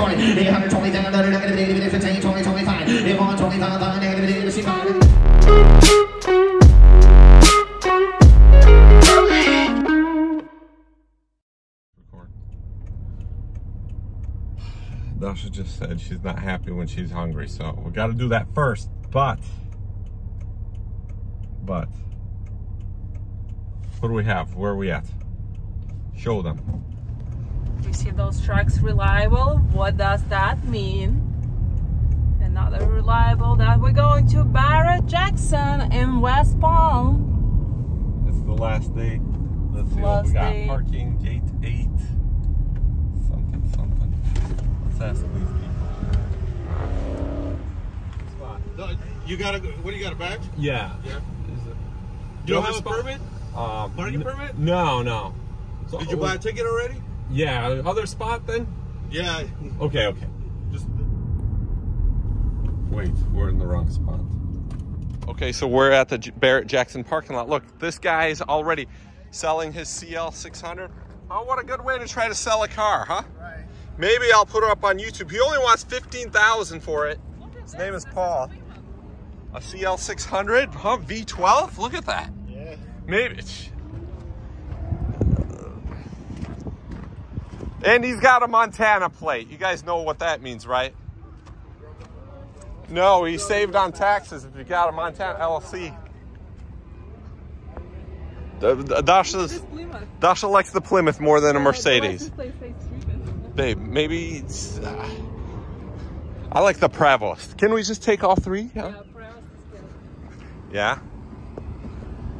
20, 820, 10, 11, negative 15, 20, 25, 125, negative 65. Record. Dasha just said she's not happy when she's hungry, so we got to do that first. But, but, what do we have? Where are we at? Show them. We see those trucks reliable. What does that mean? Another reliable that we're going to Barrett Jackson in West Palm. It's the last day. Let's see what we got. day. Parking gate eight. Something, something. Let's ask these people. No, You got a, what do you got, a badge? Yeah. Yeah. Is it- You don't Other have a permit? Um, Parking permit? No, no. So- Did you buy a ticket already? Yeah, other spot then? Yeah. Okay, okay. Just Wait, we're in the wrong spot. Okay, so we're at the Barrett Jackson parking lot. Look, this guy is already selling his CL600. Oh, what a good way to try to sell a car, huh? Right. Maybe I'll put it up on YouTube. He only wants 15000 for it. His name is Paul. A CL600, huh? V12? Look at that. Yeah. Maybe. And he's got a Montana plate. You guys know what that means, right? No, he saved on taxes if you got a Montana LLC. D- D- Dasha's, Dasha likes the Plymouth more than a Mercedes. Babe, maybe it's, uh, I like the Prevost. Can we just take all three? Yeah. Yeah.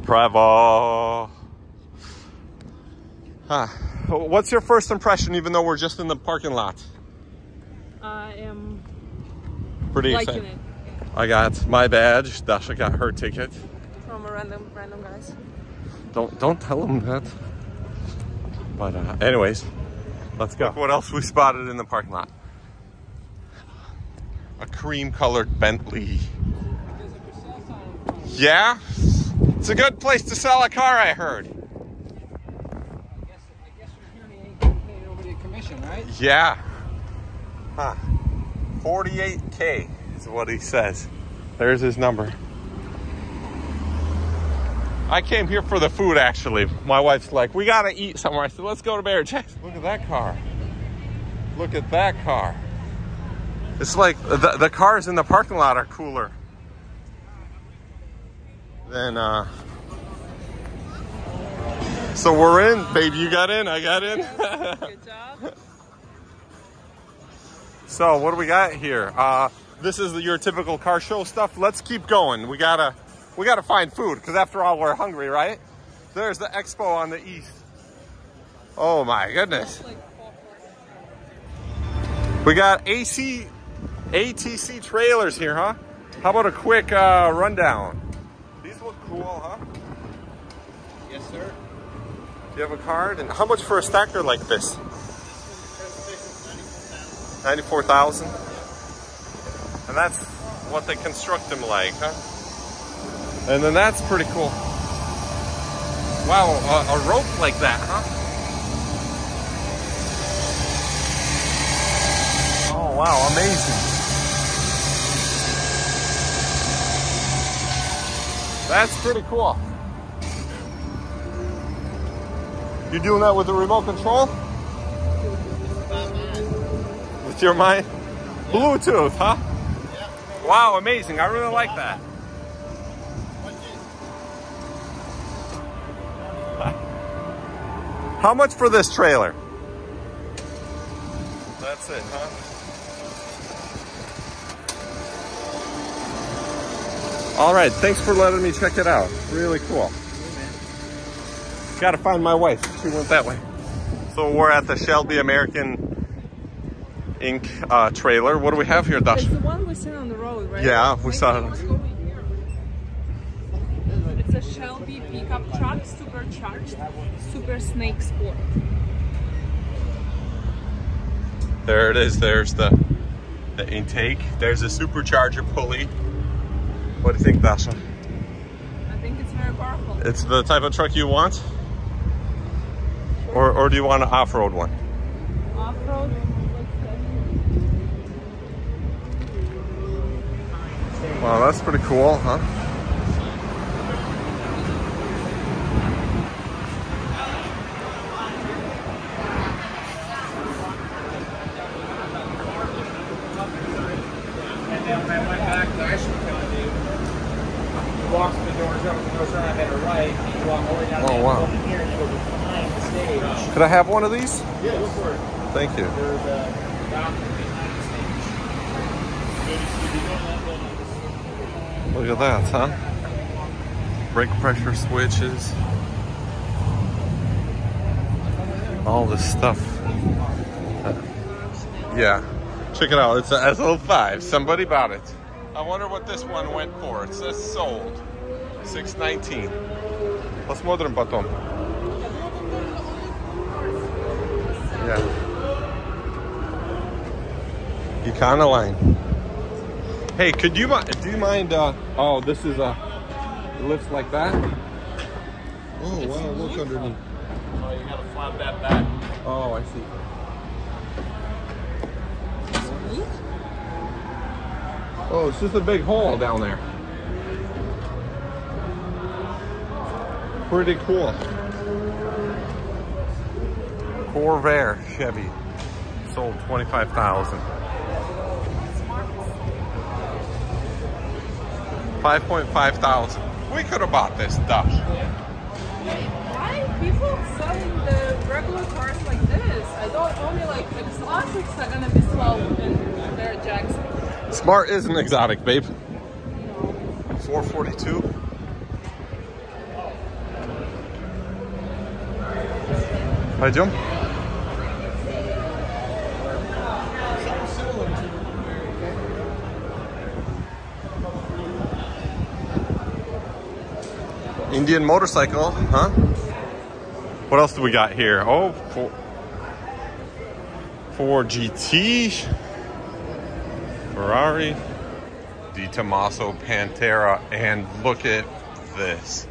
Prevo. Huh. What's your first impression, even though we're just in the parking lot? I am Pretty liking excited. it I got my badge. Dasha got her ticket. from a random random guys. Don't don't tell them that. But uh, anyways, let's go. Look what else we spotted in the parking lot? A cream-colored Bentley. Yeah, it's a good place to sell a car. I heard. I guess, I guess you're here and you ain't paying nobody a commission, right? Yeah. Huh. 48K is what he says. There's his number. I came here for the food actually. My wife's like, we gotta eat somewhere. I said, let's go to Barrett Jackson. Look at that car. Look at that car. It's like the, the cars in the parking lot are cooler than uh so we're in, babe. You got in, I got in. Good job. So what do we got here? Uh, this is the your typical car show stuff. Let's keep going. We gotta, we gotta find food because after all, we're hungry, right? There's the expo on the east. Oh my goodness. We got AC, ATC trailers here, huh? How about a quick uh, rundown? These look cool, huh? Yes, sir. Do you have a card? And how much for a stacker like this? 94,000? And that's what they construct them like, huh? And then that's pretty cool. Wow, a, a rope like that, huh? Oh, wow, amazing. That's pretty cool. You're doing that with the remote control? With your mind? Bluetooth, huh? Wow, amazing. I really like that. How much for this trailer? That's it, huh? All right, thanks for letting me check it out. Really cool. Gotta find my wife. She went that way. So we're at the Shelby American Inc. Uh, trailer. What do we have here, Dash? It's the one we seen on the road, right? Yeah, we saw it. let's go in here. It's a Shelby pickup truck, supercharged, Super Snake Sport. There it is. There's the the intake. There's a supercharger pulley. What do you think, Dasha? I think it's very powerful. It's the type of truck you want? Or, or do you want an off-road one? Off-road, here, that's pretty cool, huh? Oh, the stage. Could I have one of these? Yeah, go for it. Thank you. There's a balcony behind the stage. Look at that, huh? Brake pressure switches. All this stuff. Uh, Yeah. Check it out. It's a SO5. Somebody bought it. I wonder what this one went for. It says sold. 619. Посмотрим потом. Yeah. Econoline. Hey, could you mind? Do you mind? Uh, oh, this is a. It lifts like that. Oh wow! Look underneath. Oh, you gotta flap that back. Oh, I see. Oh, it's just a big hole down there. Pretty cool. Corvair Chevy. Sold 25,000. 5.5 thousand. We could have bought this stuff. Why people selling the regular cars like this? I thought only like exotics are gonna be sold in their Jackson. Smart is an exotic, babe. 442. Пойдем? Indian motorcycle, huh? What else do we got here? Oh, four, four GT. Ferrari, De Tomaso Pantera, and look at this.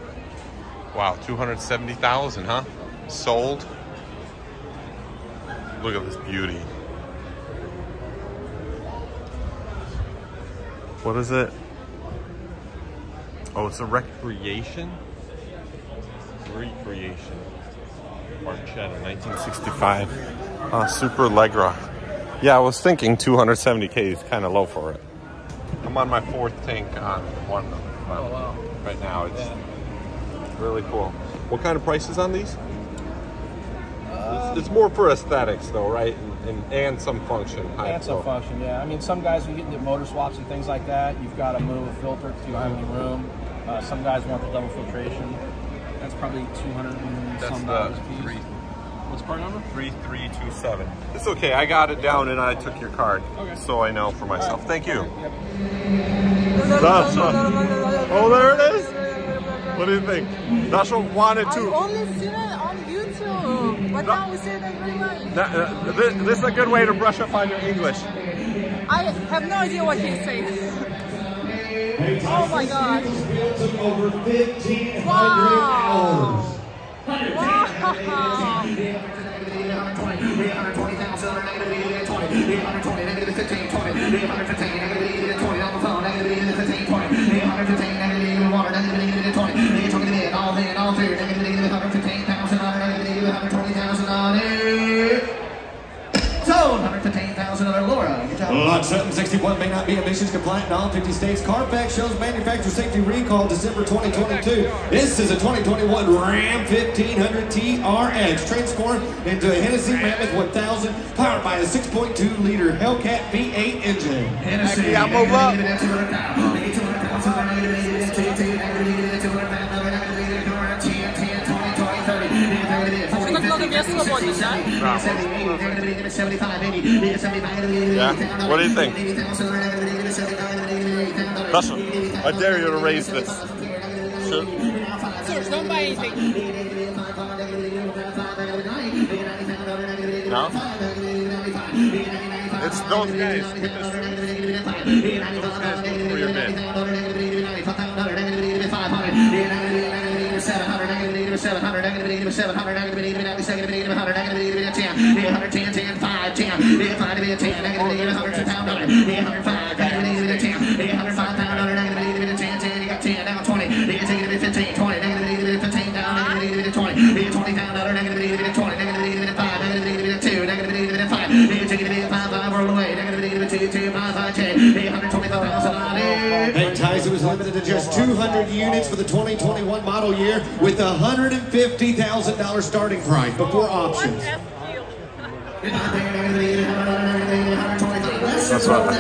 Wow, 270,000, huh? Sold. Look at this beauty. What is it? Oh, it's a recreation? Recreation. Barchetta, 1965. Uh, Superleggera. Yeah, I was thinking 270k is kind of low for it. I'm on my fourth tank on one of them. Oh, wow. Right now, it's Yeah. really cool. What kind of prices on these? it's, it's more for aesthetics, though, right? And, and, and some function. And some function, yeah. I mean, some guys are getting into motor swaps and things like that. You've got to move a filter because you don't have any room. Uh, some guys want the double filtration. That's probably two hundred and That's some the dollars a piece. three, What's part number? 3327. It's okay. I got it down and I took your card. Okay. So I know for myself. Thank you. Yep. Dasha. Oh, there it is. What do you think? Dasha wanted to. I to. only seen it on YouTube, but now we see it in real life. That, uh, this, this is a good way to brush up on your English. I have no idea what he's saying. Oh my god. over 1,500 Wow. hours. Wow. Laura, Lot 761 may not be emissions compliant in all 50 states. Carfax shows manufacturer safety recall December 2022. This is a 2021 Ram 1500 TRX transformed into a Hennessy Mammoth 1000 powered by a 6.2 liter Hellcat V8 engine. Hennessy, I'm over up. Yeah? What do you think? Dasha, I dare you to raise this. Sure. Cóż, don't buy anything. No? It's those guys. Those guys for your bid to just 200 units for the 2021 model year with a $150,000 starting price before options. That's what.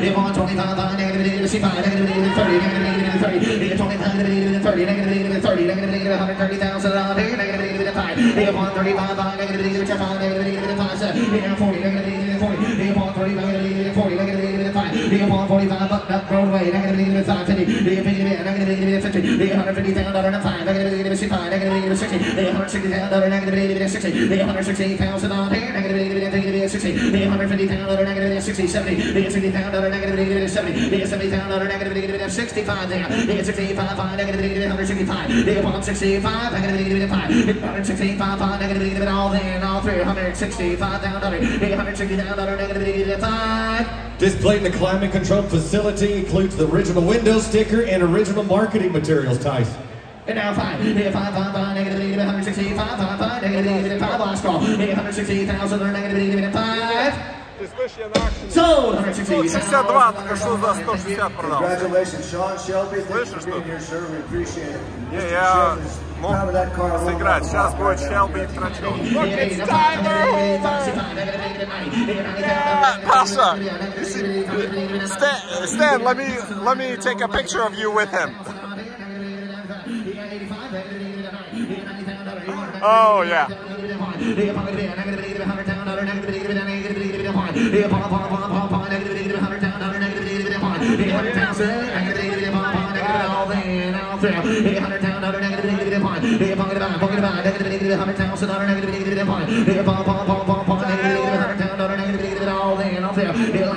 Negative on 25 line, negative 65, negative 8 to 30, negative 8 to 30, negative 25, negative 8 to 30, negative 8 to 30, negative 8 to 130,000 dollars, negative 8 to 5, negative 135 line, negative 8 to 5, negative 8 to 5, negative 40, negative 8 to 40, negative 135, negative 8 to 40, negative 8 to 5, negative 145, button up Broadway, negative 8 to 550, negative 50 to 50, negative 8 50, negative 150,000 dollars and 5, negative 8 to 65, negative 8 to negative 160,000 dollars, negative 8 to 60, negative 168,000 dollars, negative 8 negative dollars, negative 60, 70, negative 60,000 yeah. This plate in the climate control facility includes the original window sticker and original marketing materials, Tice. And now five, five, five, five, negative, negative, 160, five, five, five, negative, negative, five, last call, 160,000, negative, negative, five Sold, 160, 62, только что за 160 продал. Congratulations, Sean Shelby. Thanks Слышишь, for что? being here, sir. We appreciate it. Не, я мог Proud of that car. сыграть. Сейчас будет Shelby Трачок. Look, it's Tyler Yeah, Pasha. Stan, Stan, let me let me take a picture of you with him. Oh yeah.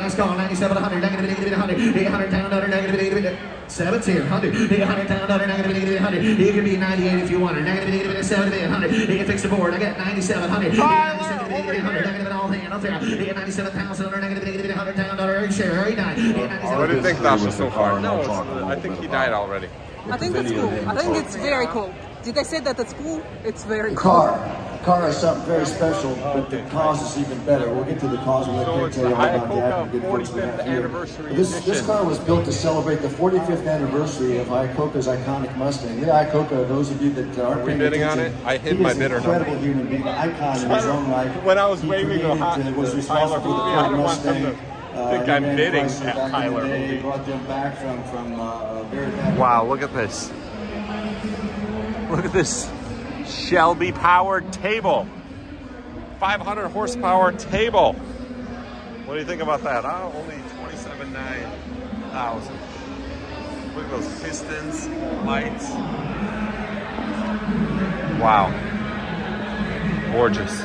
Last call, 9700, negative, negative, 100, 800 down, dollar, negative, negative, 1700, 800 down, dollar, negative, negative, 100. It can be 98 if you want it, negative, negative, 7800. You can fix the board. I got 9700. Tyler, Negative, all hand, there. You get 97,000, negative, negative, 100 down, dollar, share, 89. What do you think, Dasha, so far? No, I think he died already. I think it's cool. I think it's very cool. Did they say that it's cool? It's very cool. car. Car is something very special, but the cause is even better. We'll get to the cause when So I it's tell you all about Iacocca that. and good things we 45th have here. This, this car was built to celebrate the 45th anniversary of Iacocca's iconic Mustang. The Iacocca, those of you that aren't we paying bidding on it? I hid he my is an bidder number. incredible human being, an icon in his own right. When I was He waving the created, hot- was the responsible for the I Ford don't want Mustang. to Uh, think he I'm bidding at back the Tyler day, Brought them back from from uh, a very bad Wow, look at this. Look at this Shelby powered table. 500 horsepower table. What do you think about that? Huh? Only 27,900. Look at those pistons, lights. Wow. Gorgeous.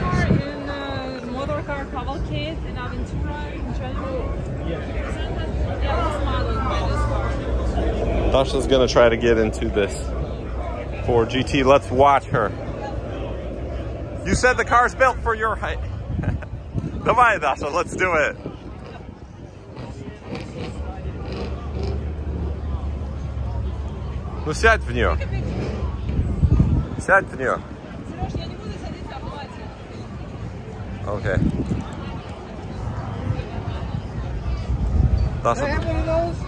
car in uh, motor car cavalcade in Aventura in January? Yeah. Yeah, what's modeled by this Dasha's gonna try to get into this for GT. Let's watch her. You said the car's built for your height. Come on, Dasha, let's do it. Ну сядь в нее. Сядь в нее. Okay. Dasha.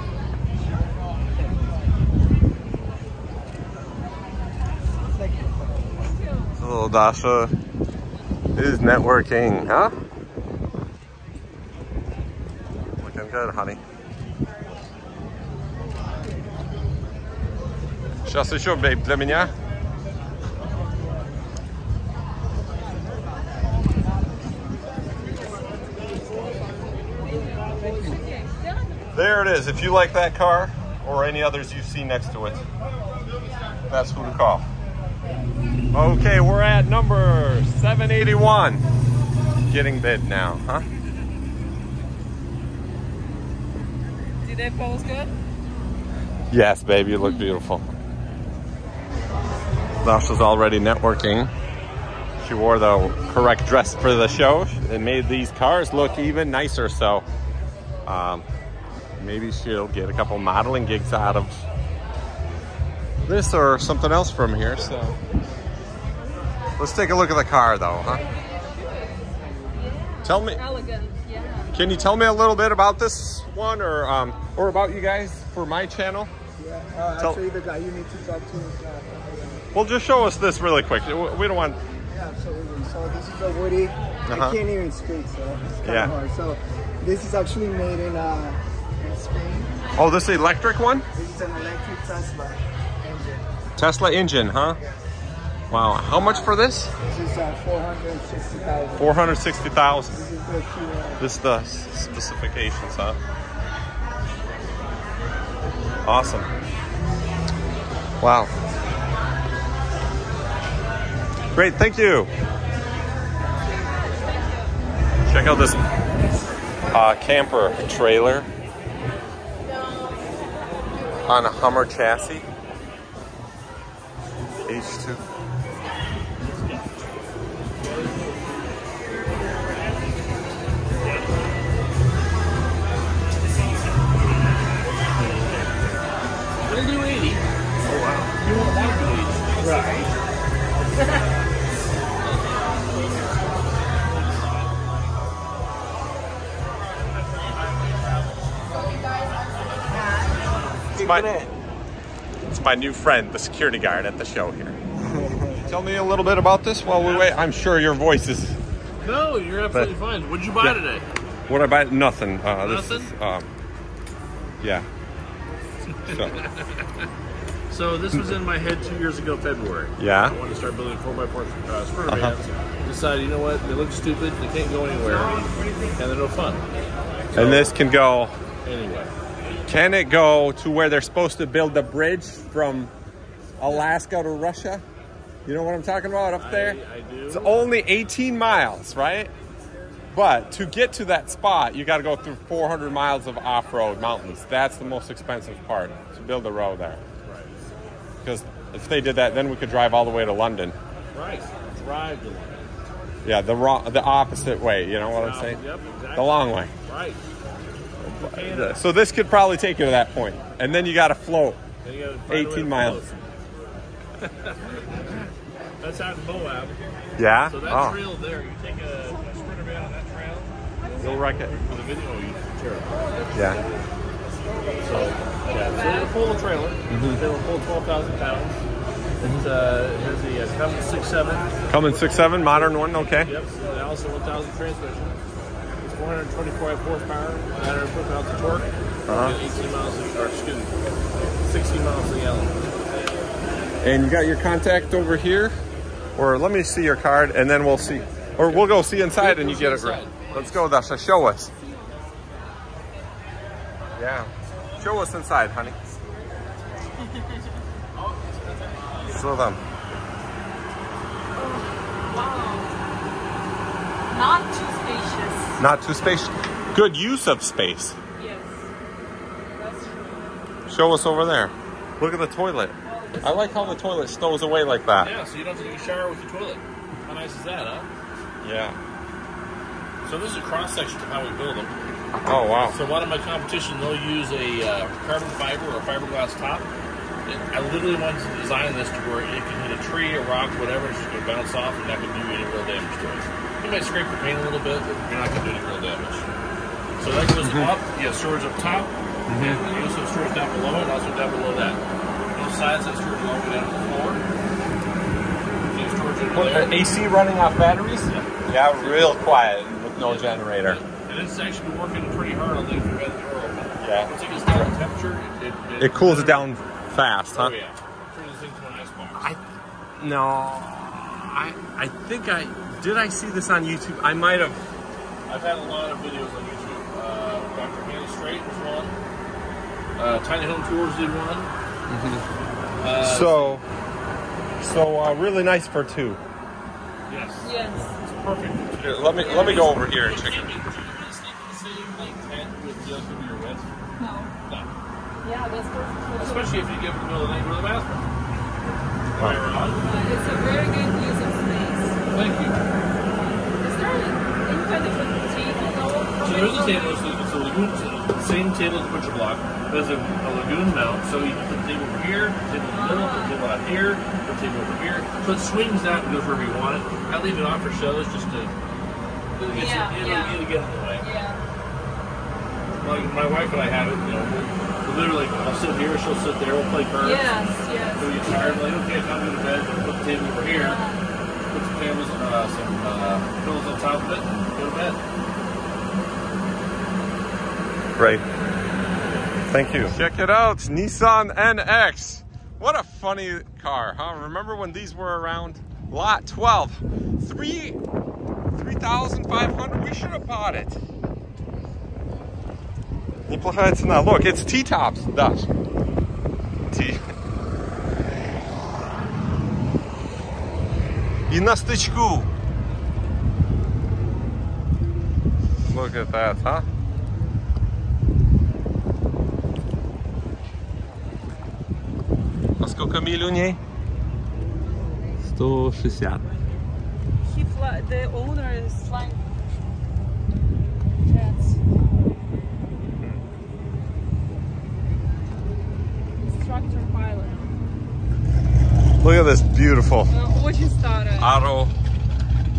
не буду садиться, обнимайте. Окей. Даша. Little Dasha is networking, huh? Looking good, honey. Сейчас еще, бейб, для меня. There it is. If you like that car or any others you see next to it, that's who to call. Okay, we're at number 781. Getting bid now, huh? Did they pose good? Yes, baby, you look beautiful. Dasha's already networking. She wore the correct dress for the show. It made these cars look even nicer, so um, maybe she'll get a couple modeling gigs out of this or something else from here. So let's take a look at the car, though, huh? Tell me, Elegant, yeah. can you tell me a little bit about this one, or um, or about you guys for my channel? Yeah, uh, Tell- actually, the guy you need to talk to is. Uh, Well, just show us this really quick. We don't want. yeah, absolutely. So this is a Woody. Uh-huh. I can't even speak, so it's kind Yeah. of hard. So this is actually made in, uh, in Spain. Oh, this electric one? This is an electric Tesla engine. Tesla engine, huh? Wow. How much for this? This is uh, 460,000. Four hundred sixty thousand. This is the This is the specifications, huh? Awesome. Wow. Great, thank you. Check out this uh, camper trailer on a Hummer chassis. H2. It's my, it's my new friend, the security guard at the show here. Tell me a little bit about this while we wait. I'm sure your voice is. No, you're absolutely fine. What'd you buy Yeah. today? What I buy? Nothing. Uh, this Nothing? is. Um, yeah. So, So this was in my head two years ago, February. Yeah. I wanted to start building 4x4 uh, sprinter Uh-huh. vans. Decided, you know what? They look stupid. They can't go anywhere, and they're no fun. and this can go. Anyway, Can it go to where they're supposed to build the bridge from Alaska to Russia? You know what I'm talking about up there? I, I do. It's only 18 miles, right? But to get to that spot, you got to go through 400 miles of off-road mountains. That's the most expensive part to build the road there. Right. Because if they did that, then we could drive all the way to London. Right. Drive to London. Yeah, the wrong, the opposite way. You know what I'm saying? Yep, exactly. The long way. Right. So this could probably take you to that point, and then you got to float Then you gotta find a way 18 miles. That's out in Moab. Yeah. So that oh, trail there, you take a, a sprinter van on that trail you'll wreck it. For the video, you apart. Yeah. So, yeah, so it'll pull a trailer. Mm-hmm. It'll pull 12,000 pounds. It uh, has the uh, Cummins 6.7. Cummins six seven, modern one. Okay. Yep, the Allison 1000 transmission. It's 425 horsepower, 900 foot-pounds of torque, Uh-huh. and 18 miles, a, or excuse me, 60 miles a gallon. And you got your contact over here, or let me see your card, and then we'll see, or we'll go see inside, and you get it. right. Let's go, Dasha. Show us. Yeah. Show us inside, honey. Show them. Not too spacious. Not too spacious. Good use of space. Yes. That's true. Show us over there. Look at the toilet. I like how the toilet stows away like that. Yeah, so you don't have to take a shower with your toilet. How nice is that, huh? Yeah. So this is a cross section of how we build them. Oh wow. So one of my competition, they'll use a uh, carbon fiber or fiberglass top. And I literally wanted to design this to where it can hit a tree, a rock, whatever, it's just going to bounce off and not going to do any real damage to it. You might scrape the paint a little bit, but you're not going to do any real damage. So that goes mm-hmm. up, you have storage up top, mm-hmm. and you also have storage down below it, and also down below that. Both sides have storage all the way down to the floor. You have storage under What, there. AC running off batteries? Yeah. Yeah, real quiet with no generator. And it's actually working pretty hard on these. We've got the door open. Yeah. Once it gets down to temperature, it, it, It cools it down fast, huh? Oh yeah. Turns this thing to an ice box. I no, I I think I did. I see this on YouTube. I might have. I've had a lot of videos on YouTube. Uh, Dr. Hannah Straight was one. Uh, Tiny Home Tours did one. Uh, So, so uh, really nice for two. yes, Yes. it's perfect. Here, let me let me go over here and check it. Sleep in the same like tent with the other people you're with. No. No. Yeah, that's perfect. Especially if you get in the middle of the night and go the bathroom. Am I wrong? Uh, it's a very good use of space. Thank you. Is there any kind of a table? So there's a table, so it's a Lagun, so the same table as the butcher block. There's a, a Lagun mount, so you can put the table over here, table in the middle, put the table out here, put the table over here. So it swings out and goes wherever you want it. I leave it on for shows just to, it'll get, Yeah, it'll, yeah. it'll get in the way. Yeah. Like my wife and I have it, you know, we'll, we'll literally, I'll sit here, she'll sit there, we'll play cards. Yes, yes. So we get tired, like, okay, time to go to bed, we'll put the table over here, put some tables, uh, some uh, pillows on top of it, go to bed. Great. Thank you. Check it out, Nissan NX. What a funny car, huh? Remember when these were around? Lot 12. Three, 3,500. We should have bought it. Неплохая цена. Look, it's T-tops, Dash. T. И на стычку. Look at that, huh? А сколько миль у ней? 160. He fly, the owner is flying jets. Instructor pilot. Look at this beautiful Ну, очень старая. Аро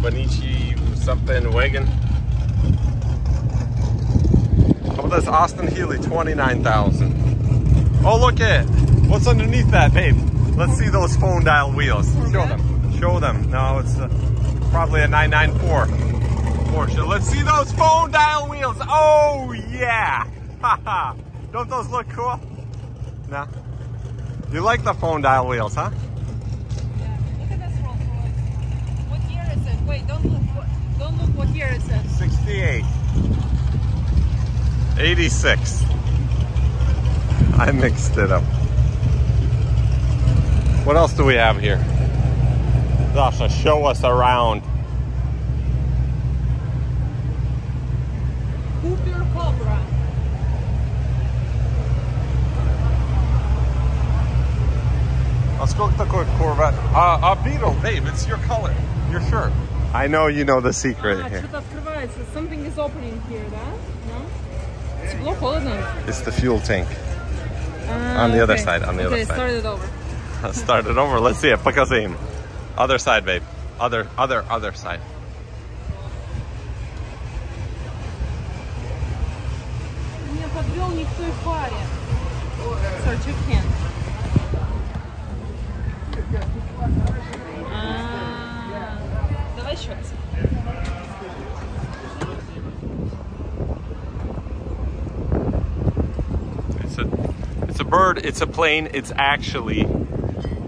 Benici something wagon. How about this Austin Healey, 29,000. Oh, look at it. What's underneath that, babe? Let's see those phone dial wheels. Show them. Show them. No, it's uh, probably a 994 Porsche. Let's see those phone dial wheels. Oh, yeah. Don't those look cool? No. You like the phone dial wheels, huh? Wait, don't look. What, don't look. What year is it? 68. 86. I mixed it up. What else do we have here? Dasha, show us around. Cooper Cobra. А сколько такой Corvette? Uh, a Beetle, babe, it's your color, your shirt. I know you know the secret А, here. что-то открывается. Something is opening here, да? No? Тепло, холодно? It's the fuel tank. А, On the other okay. side, on the other okay, side. start it over. Start it over. Let's see it. Покажи им. Other side, babe. Other, other, other side. Меня подвел не к той фаре. Search can. А, It's a, it's a bird, it's a plane, it's actually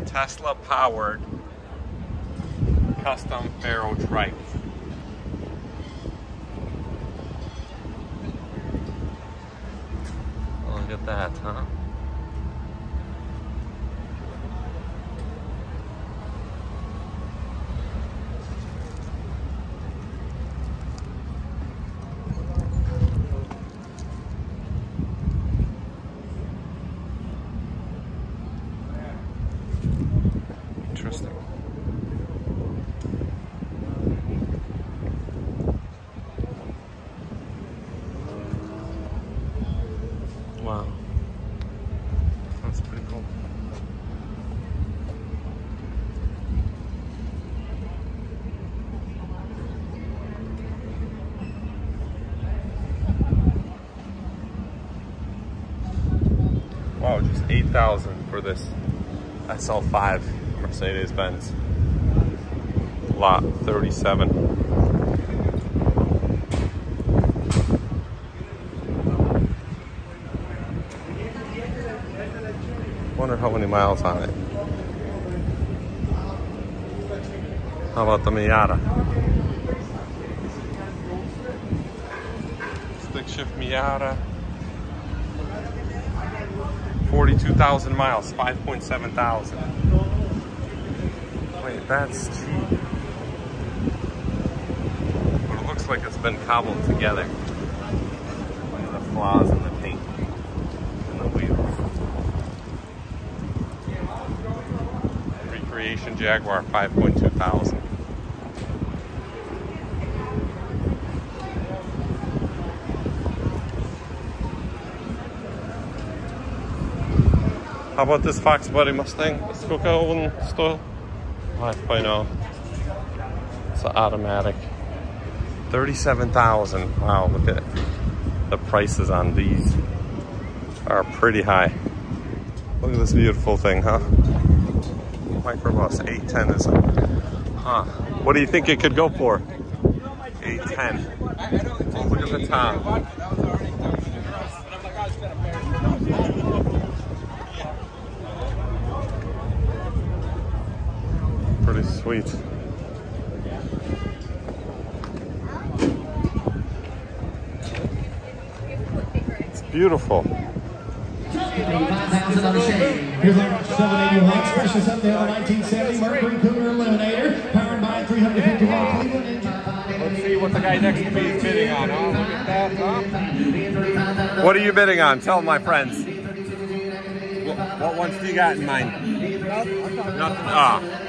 Tesla powered custom Aero Trike. Oh, look at that, huh? 8,000 for this SL5 Mercedes Benz. Lot 37. Wonder how many miles on it. How about the Miata? Stick shift Miata. 42,000 miles, 5.7 thousand. Wait, that's cheap. But it looks like it's been cobbled together. Look the flaws in the paint and the wheels. Recreation Jaguar, 5.2 thousand. How about this Fox Body Mustang? Skoka style? 5.0. It's an automatic. 37,000. Wow, look at it. The prices on these are pretty high. Look at this beautiful thing, huh? Microbus 810 is huh? What do you think it could go for? 810. Look at the top. Pretty sweet. It's beautiful. Here's our 781 special something on 1970 Mercury Cougar Eliminator, powered by 350 Cleveland engine. Let's see what the guy next to me is bidding on. Oh, look at that, huh? What are you bidding on? Tell my friends. What, what ones do you got in mind? Nothing. Ah.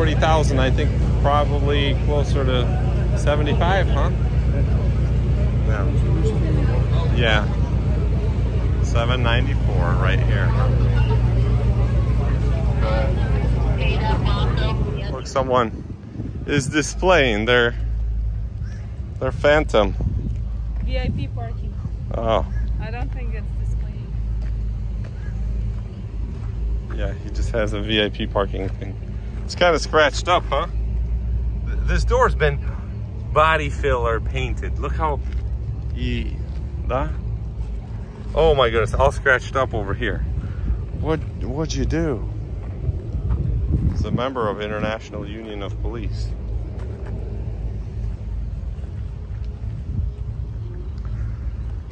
40,000. I think probably closer to 75, huh? Yeah. Yeah. 794 right here. Look, someone is displaying their their Phantom. VIP parking. Oh, I don't think it's displaying. yeah, he just has a VIP parking thing. It's kind of scratched up, huh? This door's been body filler painted. Look how he, that? Oh my goodness, all scratched up over here. What what'd you do? He's a member of International Union of Police.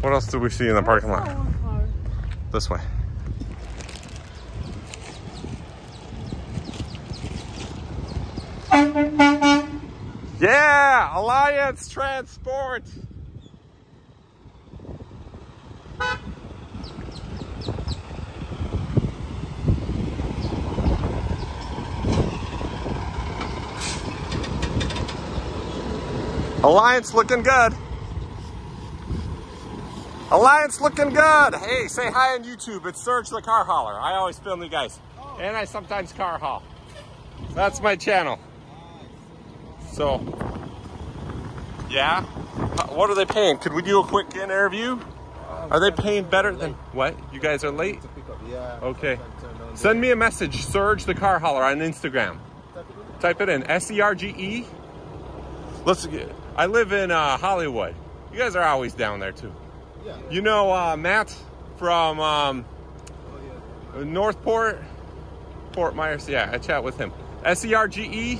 What else do we see in the parking lot? This way. Alliance Transport. Alliance looking good. Alliance looking good. Hey, say hi on YouTube. It's Serge the Car Hauler. I always film you guys. And I sometimes car haul. That's my channel. So, yeah. What are they paying? Could we do a quick interview? Are they paying better than what? You guys are late? Yeah. Okay. Send me a message, Serge the Car Hauler on Instagram. Type it in S E R G E. Let's. get- I live in uh, Hollywood. You guys are always down there too. Yeah. You know uh, Matt from um, Northport, Fort Myers. Yeah, I chat with him. S E R G E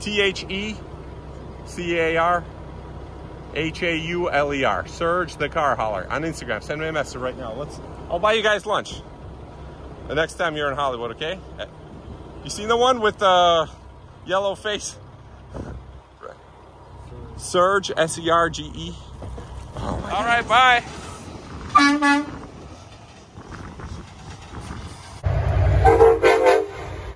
T H E C A R H A U L E R. Serge the Car Hauler on Instagram. Send me a message right now. Let's. I'll buy you guys lunch. The next time you're in Hollywood, okay? You seen the one with the yellow face? Serge S E R G E oh All right, bye.